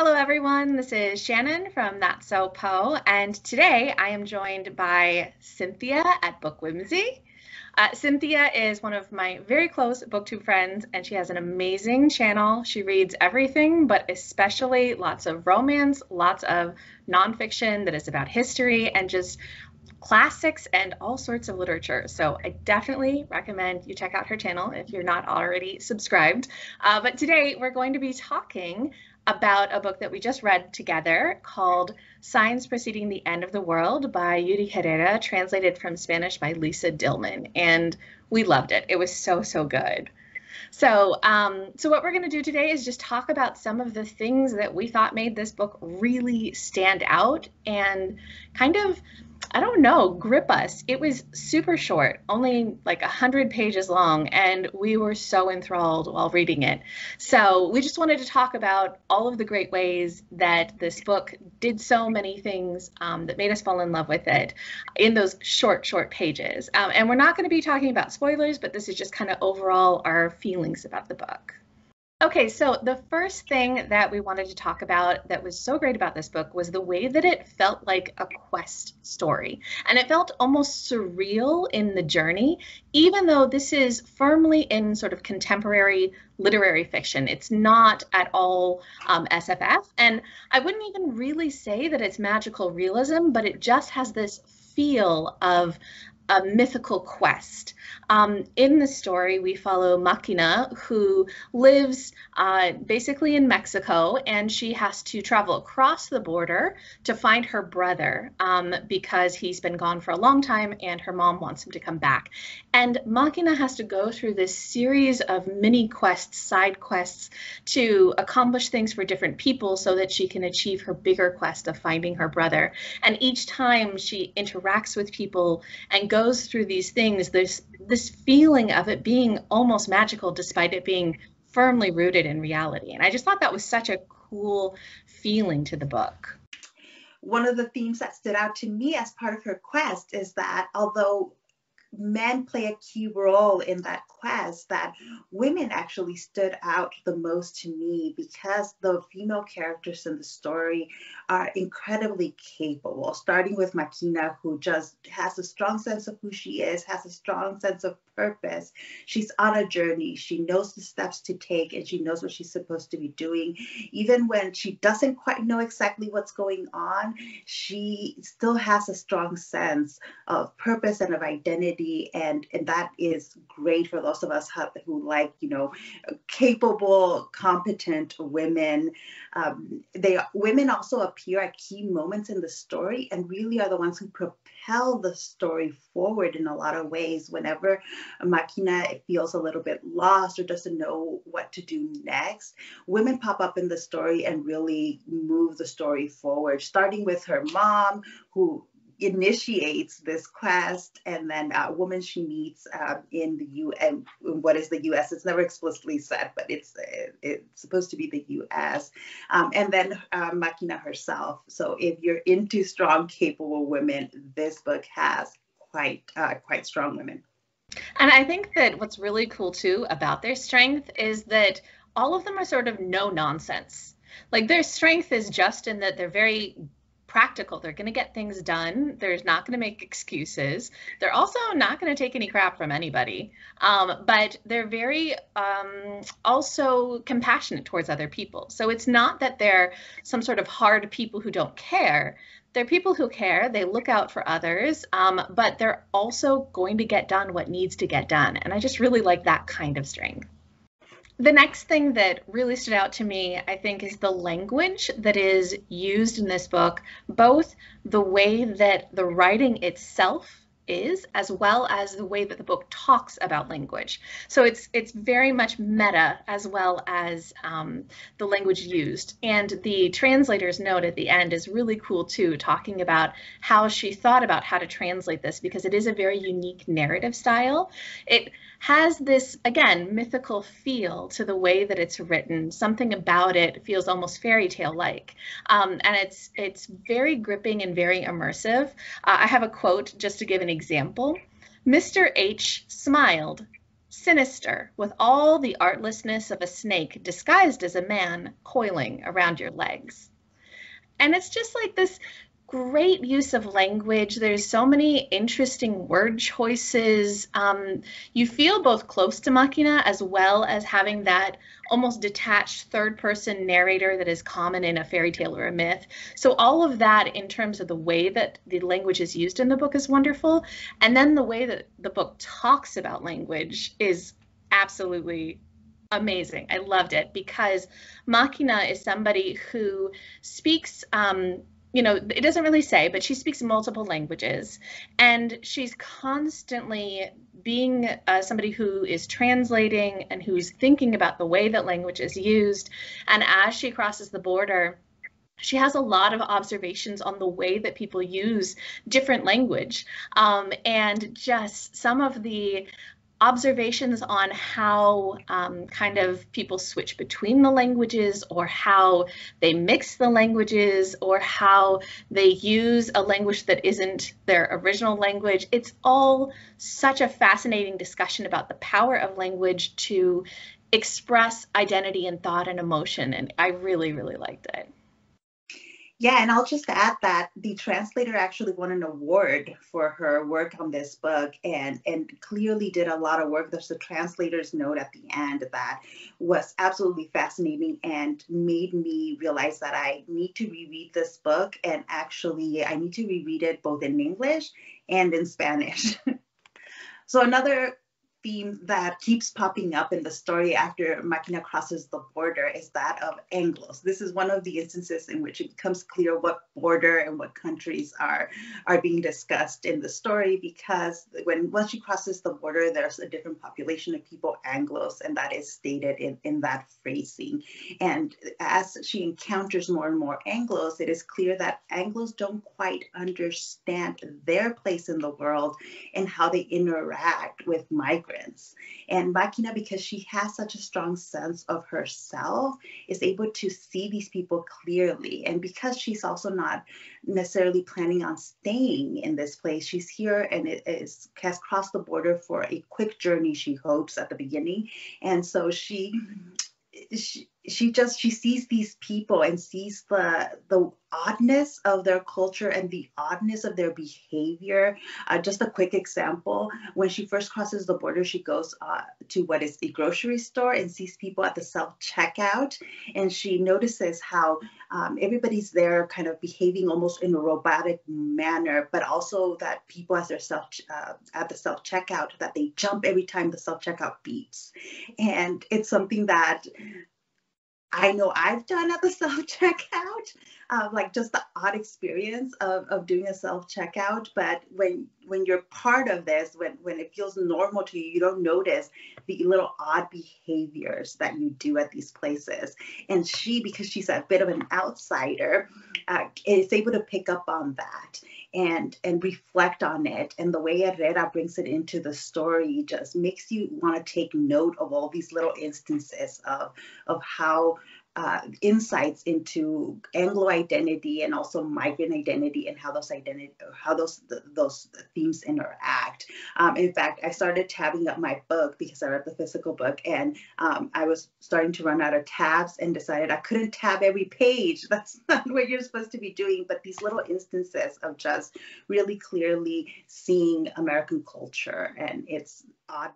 Hello, everyone. This is Shannon from That's So Poe, and today I am joined by Cynthia at Book Whimsy. Uh, Cynthia is one of my very close booktube friends, and she has an amazing channel. She reads everything, but especially lots of romance, lots of nonfiction that is about history, and just classics and all sorts of literature. So I definitely recommend you check out her channel if you're not already subscribed. Uh, but today we're going to be talking about a book that we just read together called Signs Preceding the End of the World by Yuri Herrera, translated from Spanish by Lisa Dillman. And we loved it. It was so, so good. So, um, so what we're going to do today is just talk about some of the things that we thought made this book really stand out and kind of I don't know, grip us. It was super short, only like a hundred pages long, and we were so enthralled while reading it. So we just wanted to talk about all of the great ways that this book did so many things um, that made us fall in love with it in those short, short pages. Um, and we're not going to be talking about spoilers, but this is just kind of overall our feelings about the book. Okay, so the first thing that we wanted to talk about that was so great about this book was the way that it felt like a quest story. And it felt almost surreal in the journey, even though this is firmly in sort of contemporary literary fiction. It's not at all um, SFF. And I wouldn't even really say that it's magical realism, but it just has this feel of a mythical quest. Um, in the story, we follow Makina, who lives uh, basically in Mexico, and she has to travel across the border to find her brother um, because he's been gone for a long time and her mom wants him to come back. And Makina has to go through this series of mini quests, side quests, to accomplish things for different people so that she can achieve her bigger quest of finding her brother. And each time she interacts with people and goes through these things, there's this feeling of it being almost magical despite it being firmly rooted in reality. And I just thought that was such a cool feeling to the book. One of the themes that stood out to me as part of her quest is that although men play a key role in that quest that women actually stood out the most to me because the female characters in the story are incredibly capable starting with makina who just has a strong sense of who she is has a strong sense of purpose. She's on a journey. She knows the steps to take and she knows what she's supposed to be doing. Even when she doesn't quite know exactly what's going on she still has a strong sense of purpose and of identity and and that is great for those of us who like you know capable competent women. Um, they women also appear at key moments in the story and really are the ones who propel the story forward in a lot of ways. Whenever makina feels a little bit lost or doesn't know what to do next women pop up in the story and really move the story forward starting with her mom who initiates this quest and then a woman she meets uh, in the U and what is the U.S. It's never explicitly said, but it's it's supposed to be the U.S. Um, and then uh, Makina herself. So if you're into strong, capable women, this book has quite uh, quite strong women. And I think that what's really cool too about their strength is that all of them are sort of no nonsense. Like their strength is just in that they're very practical. They're going to get things done. They're not going to make excuses. They're also not going to take any crap from anybody. Um, but they're very um, also compassionate towards other people. So it's not that they're some sort of hard people who don't care. They're people who care. They look out for others, um, but they're also going to get done what needs to get done. And I just really like that kind of strength the next thing that really stood out to me, I think, is the language that is used in this book, both the way that the writing itself is as well as the way that the book talks about language. So it's it's very much meta as well as um, the language used. And the translator's note at the end is really cool too talking about how she thought about how to translate this because it is a very unique narrative style. It has this, again, mythical feel to the way that it's written. Something about it feels almost fairy tale like. Um, and it's, it's very gripping and very immersive. Uh, I have a quote just to give an example. Mr. H smiled, sinister, with all the artlessness of a snake disguised as a man coiling around your legs. And it's just like this great use of language. There's so many interesting word choices. Um, you feel both close to Makina as well as having that almost detached third person narrator that is common in a fairy tale or a myth. So, all of that in terms of the way that the language is used in the book is wonderful. And then the way that the book talks about language is absolutely amazing. I loved it because Makina is somebody who speaks um, you know, it doesn't really say, but she speaks multiple languages and she's constantly being uh, somebody who is translating and who's thinking about the way that language is used. And as she crosses the border, she has a lot of observations on the way that people use different language um, and just some of the observations on how um, kind of people switch between the languages or how they mix the languages or how they use a language that isn't their original language. It's all such a fascinating discussion about the power of language to express identity and thought and emotion. And I really, really liked it. Yeah, and I'll just add that the translator actually won an award for her work on this book and, and clearly did a lot of work. There's a translator's note at the end that was absolutely fascinating and made me realize that I need to reread this book and actually I need to reread it both in English and in Spanish. so another theme that keeps popping up in the story after Makina crosses the border is that of Anglos. This is one of the instances in which it becomes clear what border and what countries are, are being discussed in the story because when once she crosses the border, there's a different population of people, Anglos, and that is stated in, in that phrasing. And as she encounters more and more Anglos, it is clear that Anglos don't quite understand their place in the world and how they interact with migrants And Makina, because she has such a strong sense of herself, is able to see these people clearly. And because she's also not necessarily planning on staying in this place, she's here and it is has crossed the border for a quick journey, she hopes at the beginning. And so she mm-hmm. she, she just she sees these people and sees the the oddness of their culture and the oddness of their behavior. Uh, just a quick example: when she first crosses the border, she goes uh, to what is a grocery store and sees people at the self checkout, and she notices how um, everybody's there, kind of behaving almost in a robotic manner, but also that people self uh, at the self checkout that they jump every time the self checkout beeps, and it's something that I know I've done at the self checkout, uh, like just the odd experience of, of doing a self checkout. But when when you're part of this, when when it feels normal to you, you don't notice the little odd behaviors that you do at these places. And she, because she's a bit of an outsider, uh, is able to pick up on that and and reflect on it. And the way herrera brings it into the story just makes you want to take note of all these little instances of of how uh, insights into Anglo identity and also migrant identity and how those identity how those those themes interact. Um, in fact, I started tabbing up my book because I read the physical book and um, I was starting to run out of tabs and decided I couldn't tab every page. That's not what you're supposed to be doing. But these little instances of just really clearly seeing American culture and its odd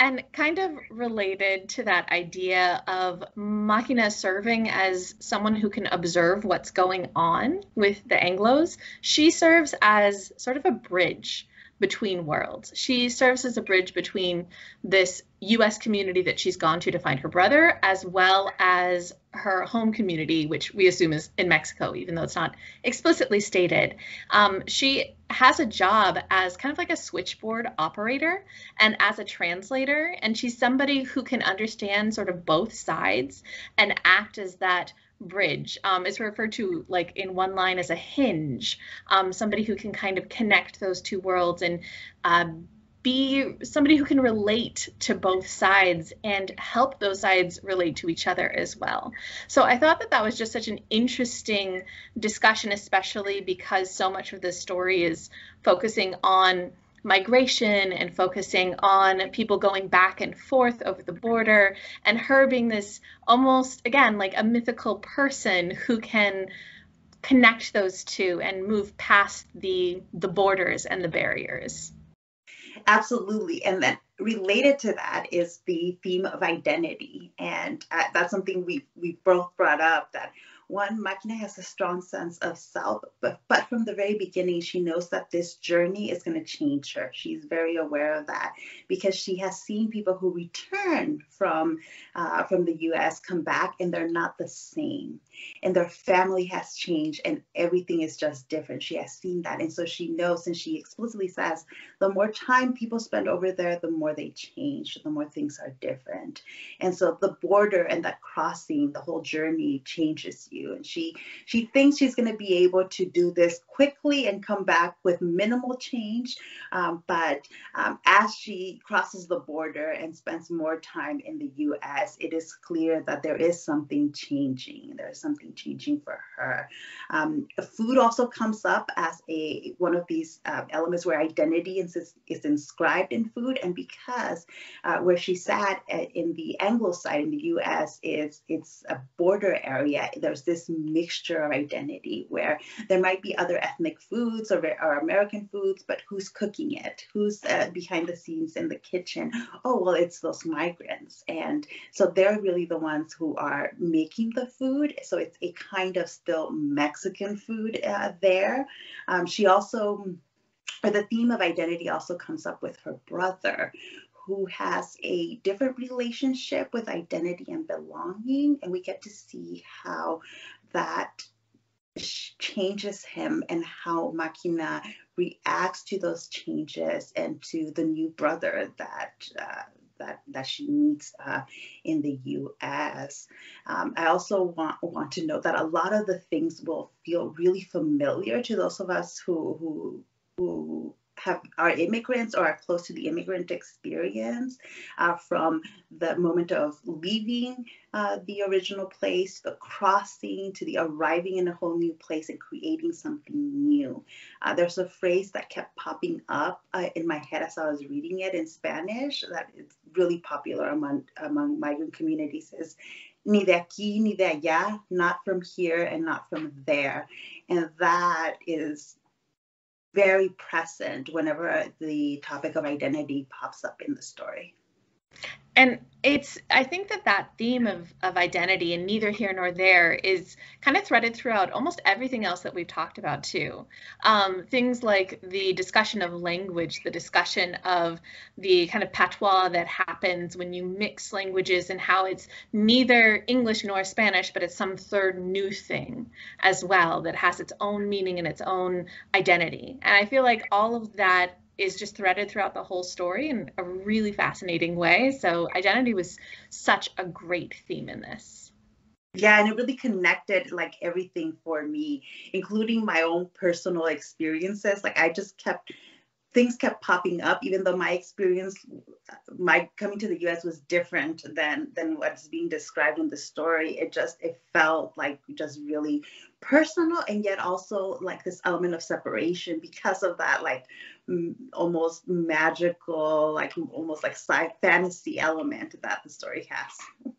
And kind of related to that idea of Makina serving as someone who can observe what's going on with the Anglos, she serves as sort of a bridge between worlds. She serves as a bridge between this US community that she's gone to to find her brother, as well as her home community, which we assume is in Mexico, even though it's not explicitly stated. Um, she has a job as kind of like a switchboard operator and as a translator, and she's somebody who can understand sort of both sides and act as that bridge um, is referred to like in one line as a hinge, um, somebody who can kind of connect those two worlds and um, be somebody who can relate to both sides and help those sides relate to each other as well. So I thought that that was just such an interesting discussion, especially because so much of this story is focusing on migration and focusing on people going back and forth over the border and her being this almost again like a mythical person who can connect those two and move past the the borders and the barriers. Absolutely. And then related to that is the theme of identity. And uh, that's something we we both brought up that one, Makina has a strong sense of self, but, but from the very beginning, she knows that this journey is going to change her. She's very aware of that because she has seen people who return from uh, from the U.S. come back and they're not the same, and their family has changed and everything is just different. She has seen that, and so she knows, and she explicitly says, the more time people spend over there, the more they change, the more things are different, and so the border and that crossing, the whole journey changes you you. And she she thinks she's going to be able to do this quickly and come back with minimal change. Um, but um, as she crosses the border and spends more time in the U.S., it is clear that there is something changing. There is something changing for her. Um, food also comes up as a one of these uh, elements where identity is, is inscribed in food, and because uh, where she sat uh, in the Anglo side in the U.S. is it's a border area. There's this mixture of identity where there might be other ethnic foods or, or American foods, but who's cooking it? Who's uh, behind the scenes in the kitchen? Oh, well, it's those migrants. And so they're really the ones who are making the food. So it's a kind of still Mexican food uh, there. Um, she also, or the theme of identity also comes up with her brother, who has a different relationship with identity and belonging. And we get to see how that changes him and how Makina reacts to those changes and to the new brother that uh, that that she meets uh, in the U.S. Um, I also want want to note that a lot of the things will feel really familiar to those of us who who who have are immigrants or are close to the immigrant experience uh, from the moment of leaving uh, the original place, the crossing to the arriving in a whole new place and creating something new. Uh, there's a phrase that kept popping up uh, in my head as I was reading it in Spanish that is really popular among among migrant communities is ni de aquí ni de allá, not from here and not from there. And that is very present whenever the topic of identity pops up in the story. And it's I think that that theme of of identity and neither here nor there is kind of threaded throughout almost everything else that we've talked about too. Um, things like the discussion of language, the discussion of the kind of patois that happens when you mix languages and how it's neither English nor Spanish, but it's some third new thing as well that has its own meaning and its own identity. And I feel like all of that is just threaded throughout the whole story in a really fascinating way. So identity was such a great theme in this. Yeah, and it really connected like everything for me, including my own personal experiences. Like I just kept things kept popping up even though my experience my coming to the us was different than than what's being described in the story. It just it felt like just really personal and yet also like this element of separation because of that like m- almost magical like almost like sci fantasy element that the story has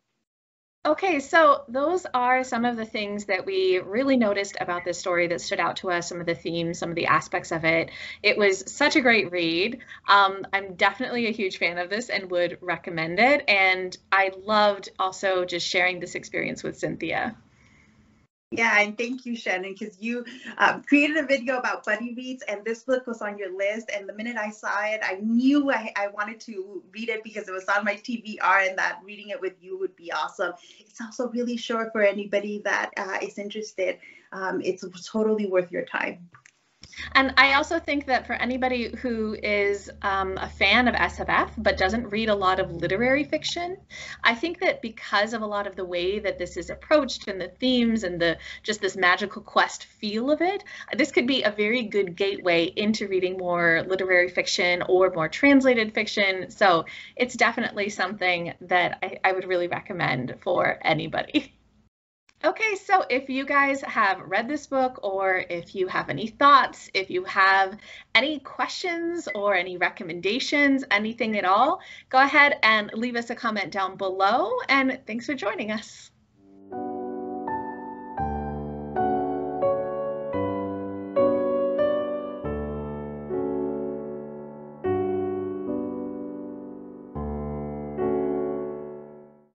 Okay, so those are some of the things that we really noticed about this story that stood out to us, some of the themes, some of the aspects of it. It was such a great read. Um, I'm definitely a huge fan of this and would recommend it. And I loved also just sharing this experience with Cynthia. Yeah, and thank you, Shannon, because you um, created a video about buddy reads, and this book was on your list. And the minute I saw it, I knew I, I wanted to read it because it was on my TBR, and that reading it with you would be awesome. It's also really short for anybody that uh, is interested. Um, it's totally worth your time. And I also think that for anybody who is um, a fan of SFF but doesn't read a lot of literary fiction, I think that because of a lot of the way that this is approached and the themes and the just this magical quest feel of it, this could be a very good gateway into reading more literary fiction or more translated fiction. So it's definitely something that I, I would really recommend for anybody. Okay, so if you guys have read this book or if you have any thoughts, if you have any questions or any recommendations, anything at all, go ahead and leave us a comment down below. And thanks for joining us.